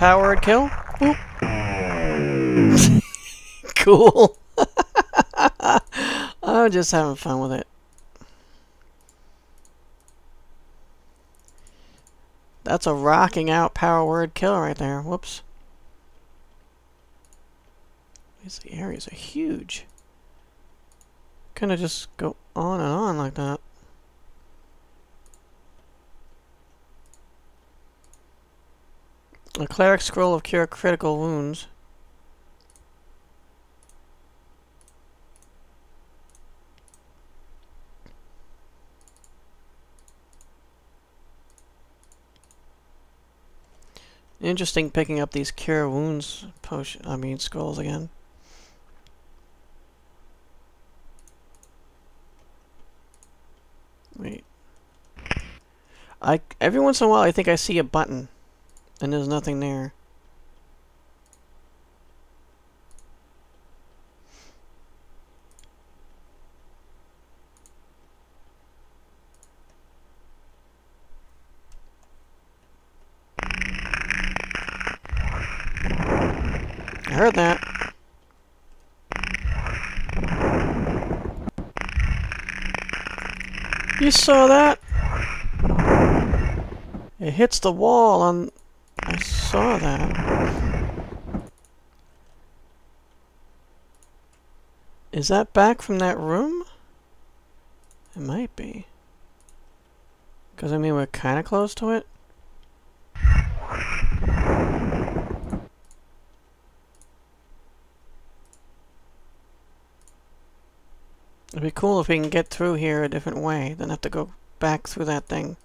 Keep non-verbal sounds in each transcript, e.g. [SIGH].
Power word kill. [LAUGHS] Cool. [LAUGHS] I'm just having fun with it. That's a rocking out power word kill right there. Whoops. These areas are huge. Kind of just go on and on like that. A cleric scroll of cure critical wounds. Interesting picking up these cure wounds potion I mean scrolls again. Wait. I every once in a while I think I see a button and there's nothing there. I heard that. You saw that? It hits the wall on... Saw that. Is that back from that room? It might be. Because, I mean, we're kind of close to it. It'd be cool if we can get through here a different way than have to go back through that thing.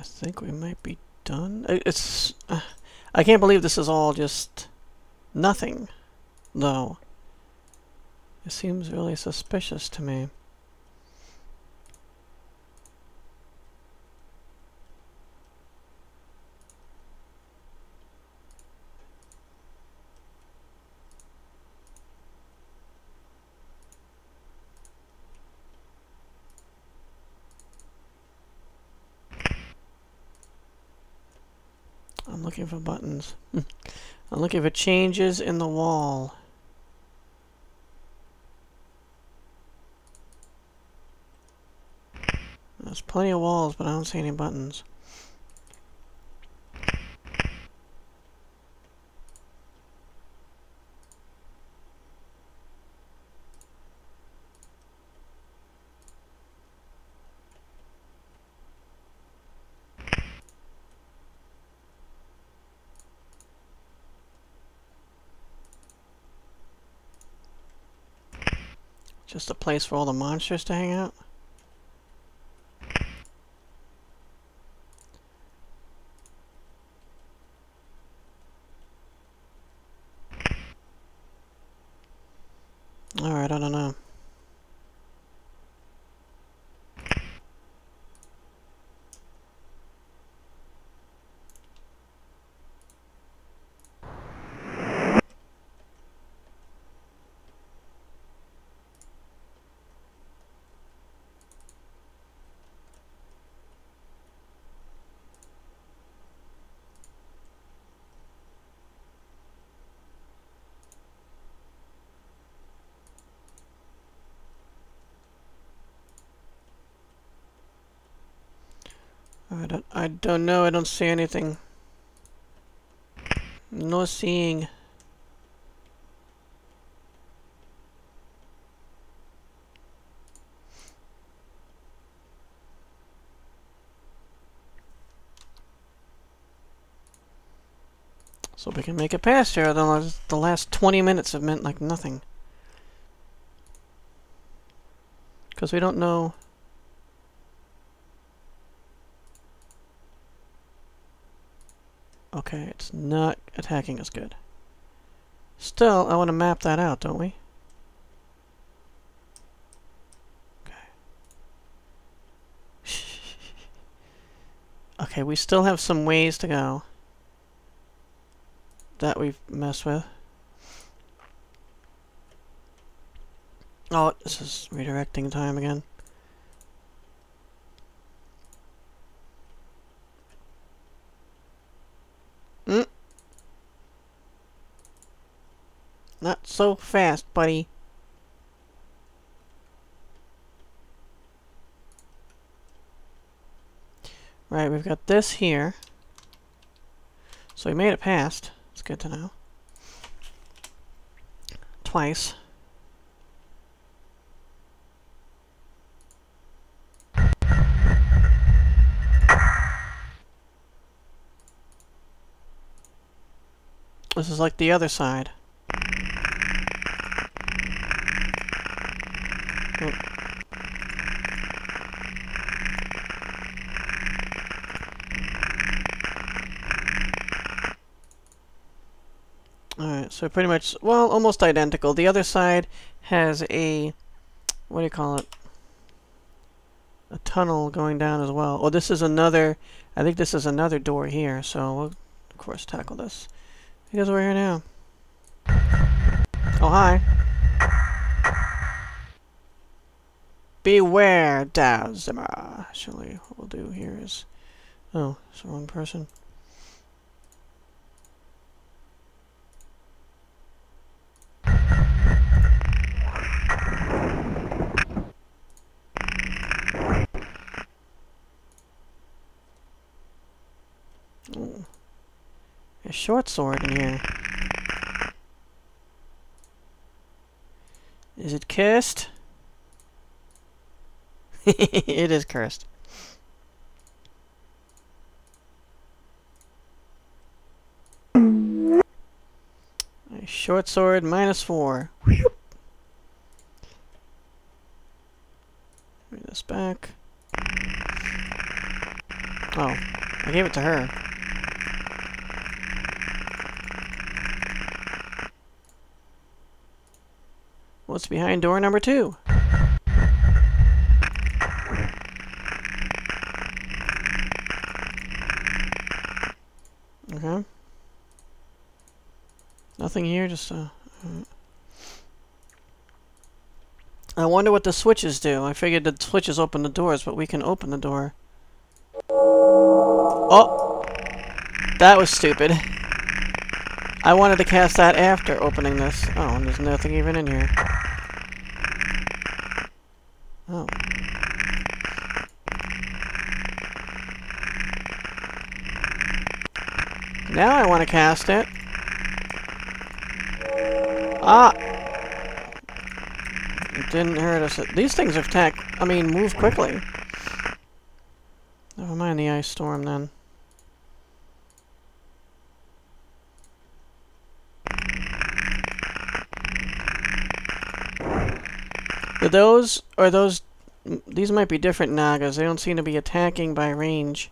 I think we might be done. It's... Uh, I can't believe this is all just nothing, though. It seems really suspicious to me. I'm looking for buttons. [LAUGHS] I'm looking for changes in the wall. There's plenty of walls, but I don't see any buttons. Just a place for all the monsters to hang out? Alright, I don't know. I don't, I don't know, I don't see anything. No seeing. So we can make it past here, the, the last 20 minutes have meant like nothing. Because we don't know... Okay, it's not attacking us good. Still, I want to map that out, don't we? Okay. [LAUGHS] okay, we still have some ways to go. That we've messed with. Oh, this is redirecting time again. Not so fast, buddy. Right, we've got this here. So we made it past. It's good to know. Twice. This is like the other side. Alright, so pretty much, well, almost identical. The other side has a, what do you call it? A tunnel going down as well. Oh, this is another, I think this is another door here, so we'll, of course, tackle this. Because we're here now. Oh, hi. Beware, Dazima. Actually, what we'll do here is... Oh, it's the wrong person. Ooh. A short sword in here. Is it cursed? [LAUGHS] it is cursed. Short sword minus four. Bring this back. Oh, I gave it to her. What's behind door number two? Okay. Nothing here, just uh, I wonder what the switches do. I figured the switches open the doors, but we can open the door. Oh! That was stupid. I wanted to cast that after opening this. Oh, and there's nothing even in here. Oh. Now I want to cast it. Ah! It didn't hurt us. These things attack, I mean, move quickly. Never mind the ice storm then. Are those, or those, these might be different Nagas. They don't seem to be attacking by range.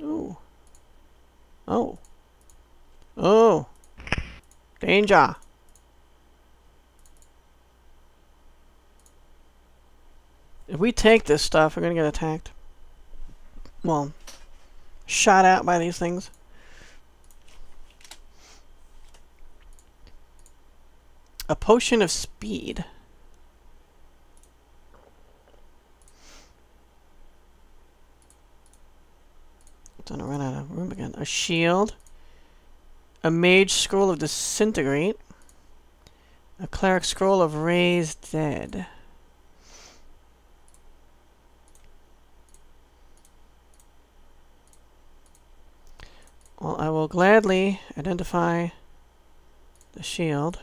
Ooh. Oh. Oh. Danger. If we take this stuff, we're gonna get attacked. Well, shot at by these things. A potion of speed. Gonna run out of room again. A shield. A mage scroll of disintegrate. A cleric scroll of raise dead. Well, I will gladly identify the shield.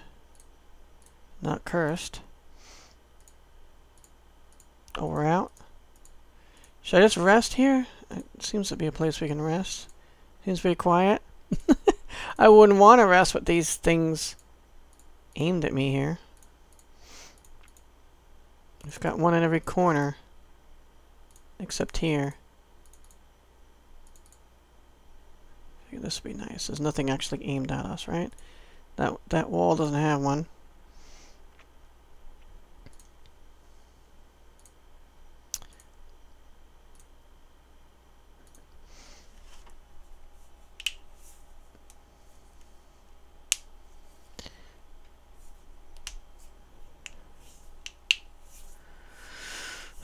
Not cursed. Oh, we're out? Should I just rest here? It seems to be a place we can rest. Seems pretty quiet. [LAUGHS] I wouldn't want to rest with these things aimed at me here. We've got one in every corner. Except here. This would be nice. There's nothing actually aimed at us, right? That that wall doesn't have one.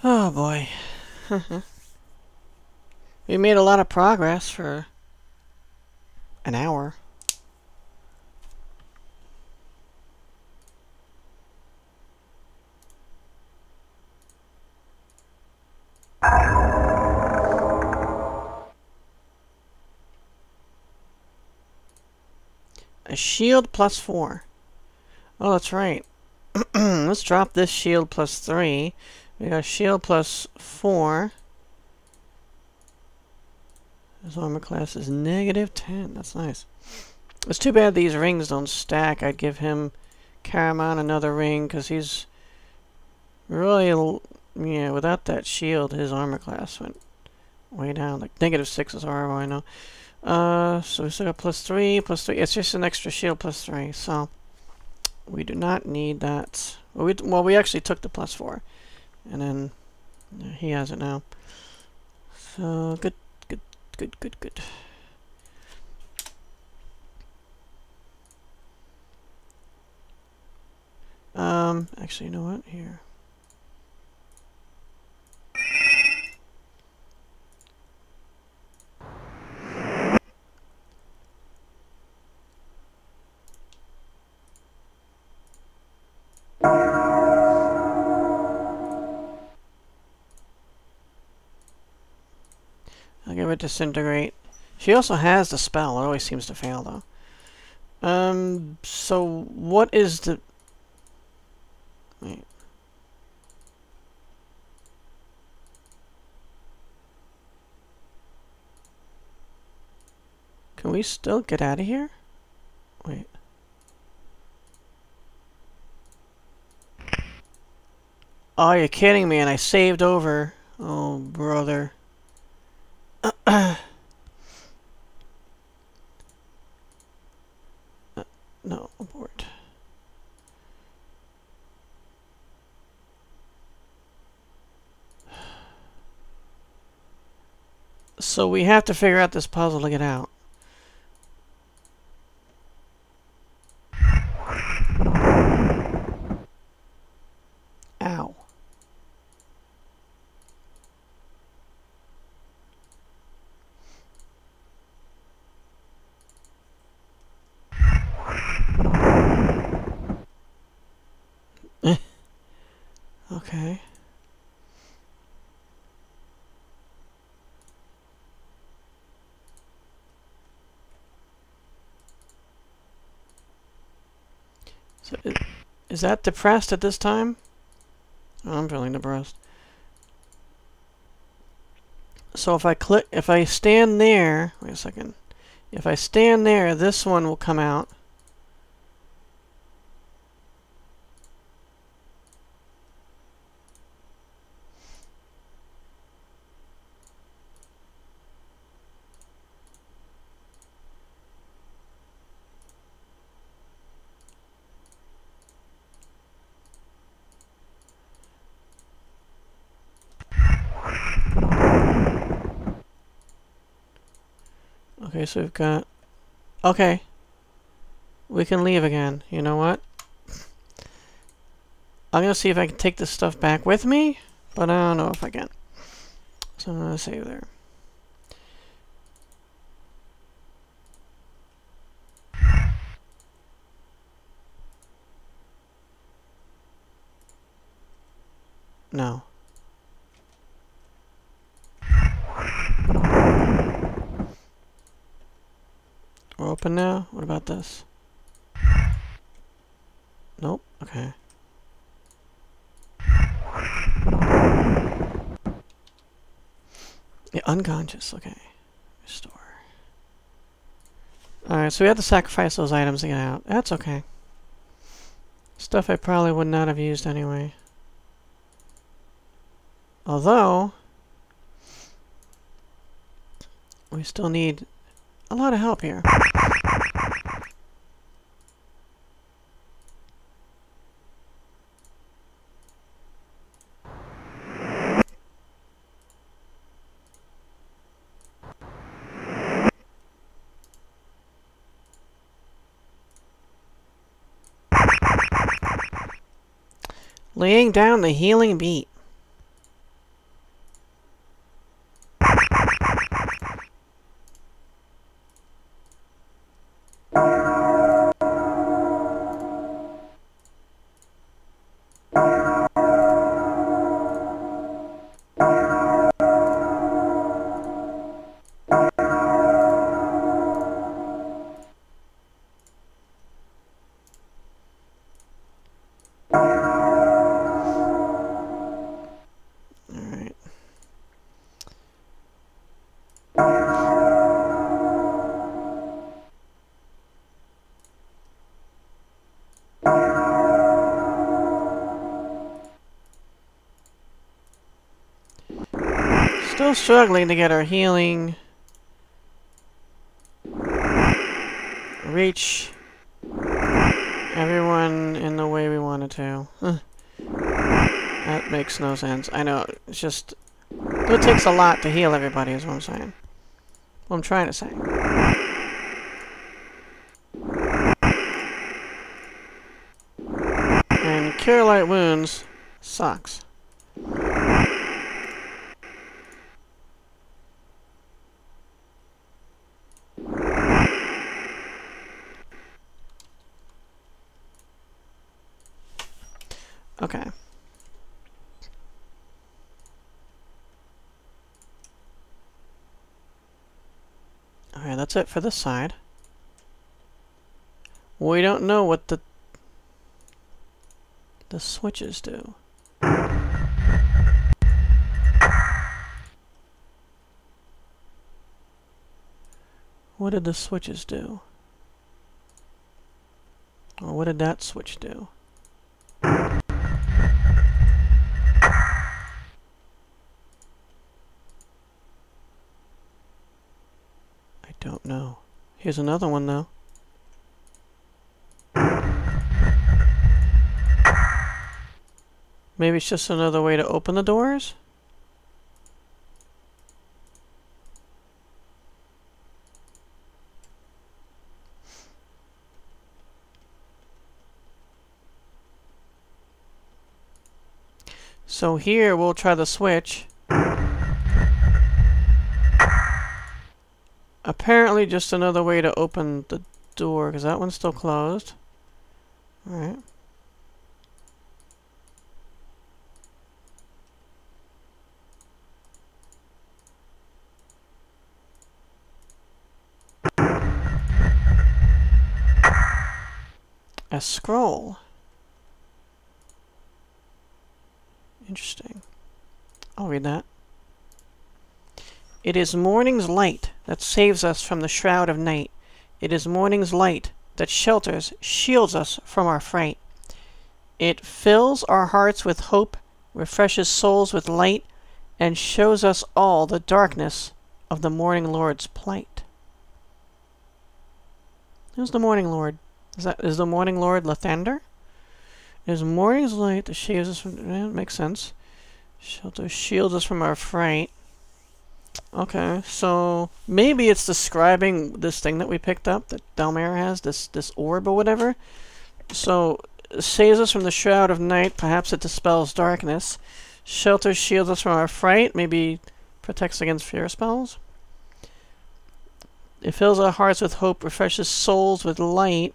Oh boy. [LAUGHS] we made a lot of progress for an hour. A shield plus four. Oh, that's right. [CLEARS THROAT] Let's drop this shield plus three. We got shield plus four. His armor class is negative 10. That's nice. It's too bad these rings don't stack. I'd give him Caramon another ring because he's really, yeah, without that shield, his armor class went way down. Like negative 6 is horrible, I know. Uh, so we still got plus 3, plus 3. It's just an extra shield plus 3, so we do not need that. Well, we, well, we actually took the plus 4. And then he has it now. So, good, good, good, good, good. Um, actually, you know what? Here. It disintegrate. She also has the spell. It always seems to fail though. Um. So what is the? Wait. Can we still get out of here? Wait. Oh, you're kidding me, and I saved over. Oh, brother. [COUGHS] no, abort. So we have to figure out this puzzle to get out. Ow. okay. So is, is that depressed at this time? Oh, I'm feeling depressed. So if I click, if I stand there, wait a second. If I stand there, this one will come out. So we've got... Okay. We can leave again. You know what? I'm going to see if I can take this stuff back with me, but I don't know if I can. So I'm going to save there. No. We're open now? What about this? Nope. Okay. Yeah, unconscious. Okay. Restore. Alright, so we have to sacrifice those items to get out. That's okay. Stuff I probably would not have used anyway. Although, we still need a lot of help here. Laying down the healing beat. Still struggling to get our healing reach everyone in the way we wanted to. that makes no sense. I know, it's just... It takes a lot to heal everybody, is what I'm saying. What I'm trying to say. And Cure Light Wounds sucks. Okay. Alright, that's it for this side. We don't know what the the switches do. What did the switches do? Or what did that switch do? Here's another one, though. Maybe it's just another way to open the doors? So here we'll try the switch. Apparently just another way to open the door, because that one's still closed. Alright. A scroll. Interesting. I'll read that. It is morning's light that saves us from the shroud of night. It is morning's light that shelters, shields us from our fright. It fills our hearts with hope, refreshes souls with light, and shows us all the darkness of the morning Lord's plight. Who's the morning Lord? Is that is the morning Lord Lathander? Is morning's light that shields us from. Eh, makes sense. Shelter shields us from our fright. Okay, so maybe it's describing this thing that we picked up that Delmair has, this this orb or whatever. So saves us from the shroud of night, perhaps it dispels darkness. Shelter shields us from our fright, maybe protects against fear spells. It fills our hearts with hope, refreshes souls with light,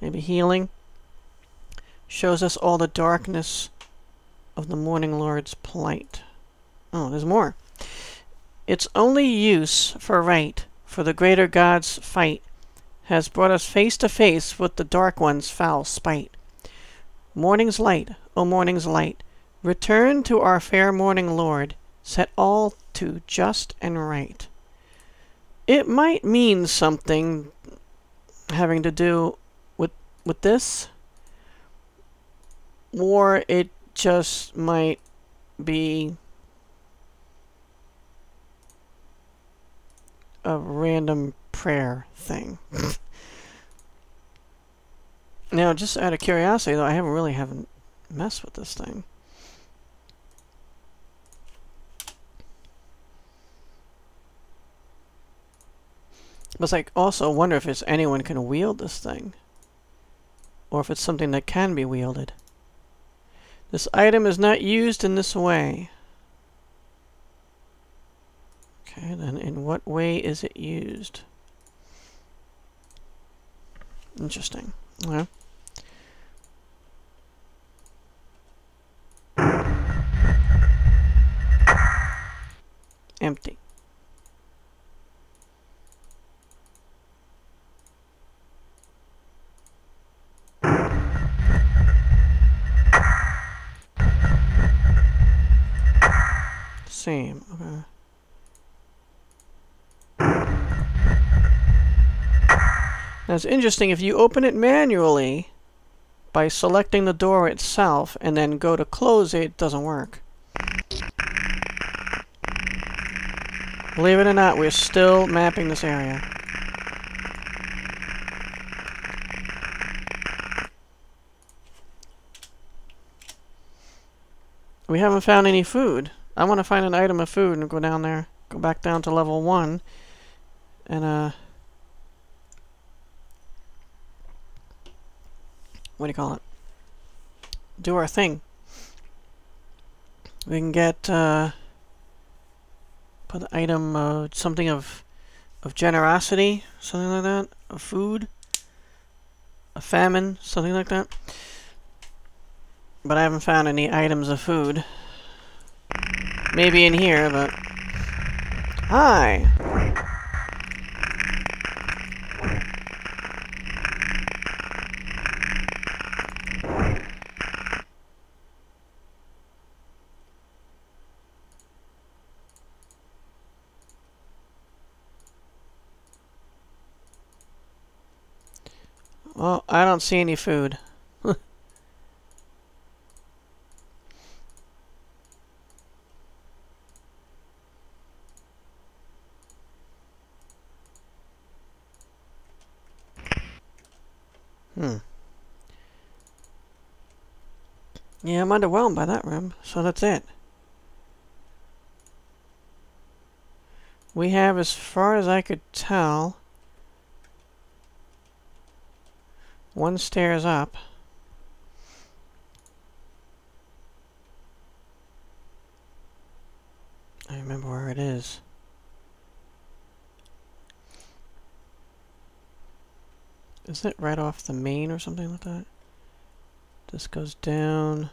maybe healing. Shows us all the darkness of the morning lord's plight. Oh, there's more. Its only use for right, for the greater God's fight, has brought us face to face with the Dark One's foul spite. Morning's light, O morning's light, return to our fair morning Lord, set all to just and right. It might mean something having to do with with this, or it just might be a random prayer thing. [LAUGHS] now, just out of curiosity, though, I haven't really haven't messed with this thing. But like, also wonder if it's anyone can wield this thing. Or if it's something that can be wielded. This item is not used in this way. Okay, then in what way is it used? Interesting. Okay. It's interesting, if you open it manually, by selecting the door itself and then go to close it, it doesn't work. Believe it or not, we're still mapping this area. We haven't found any food. I want to find an item of food and go down there. Go back down to level 1. And, uh... What do you call it? Do our thing. We can get, uh... Put the item, uh, something of... Of generosity, something like that. Of food. A famine, something like that. But I haven't found any items of food. Maybe in here, but... Hi! Well, I don't see any food. [LAUGHS] Hmm. Yeah, I'm underwhelmed by that room, so that's it. We have, as far as I could tell, one stairs up. I remember where it is. Isn't it right off the main or something like that? This goes down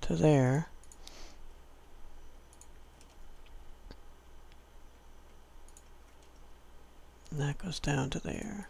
to there. And that goes down to there.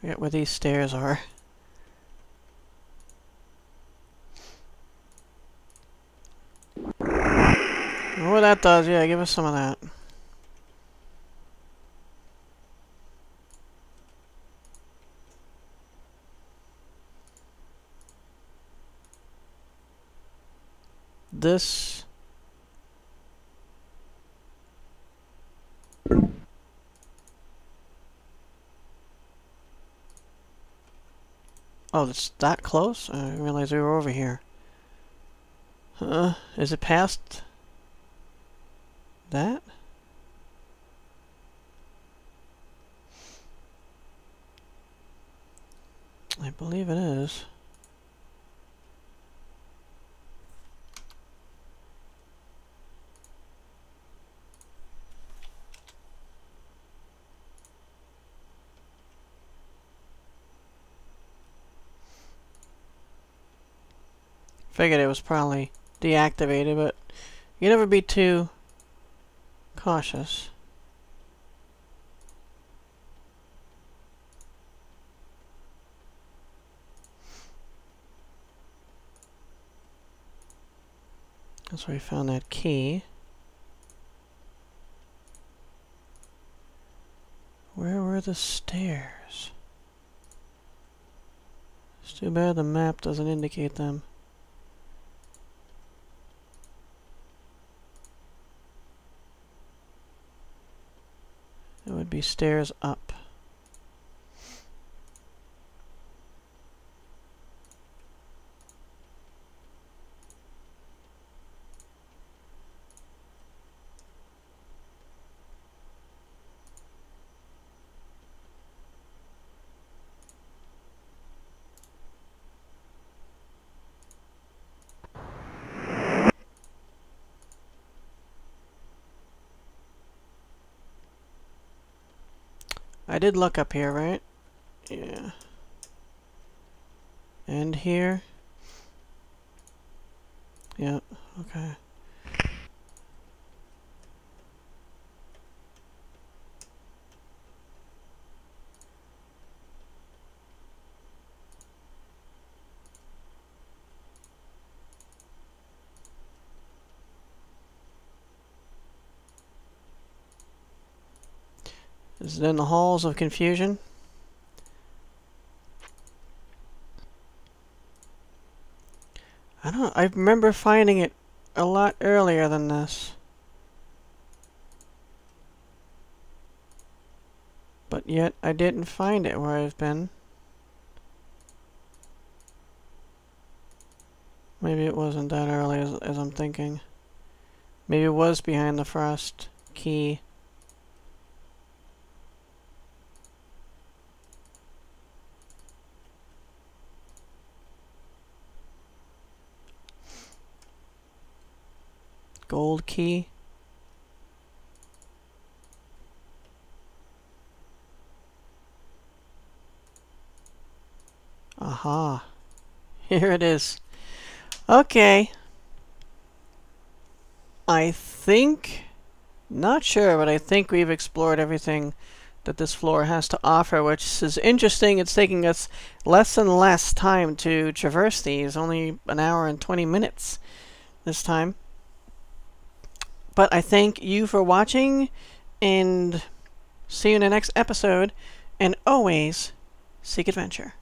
Forget where these stairs are. What that does, yeah, give us some of that. This Oh, it's that close? I didn't realize we were over here. Uh, is it past that? I believe it is. Figured it was probably deactivated, but you never be too cautious. That's where we found that key. Where were the stairs? It's too bad the map doesn't indicate them. Would be stairs up. I did look up here, right? Yeah. And here. Yep, okay. Is it in the halls of confusion? I don't I remember finding it a lot earlier than this. But yet I didn't find it where I've been. Maybe it wasn't that early as, as I'm thinking. Maybe it was behind the frost key. Gold key. Aha. [LAUGHS] Here it is. Okay. I think... Not sure, but I think we've explored everything that this floor has to offer, which is interesting. It's taking us less and less time to traverse these, only an hour and 20 minutes this time. But I thank you for watching, and see you in the next episode, and always seek adventure.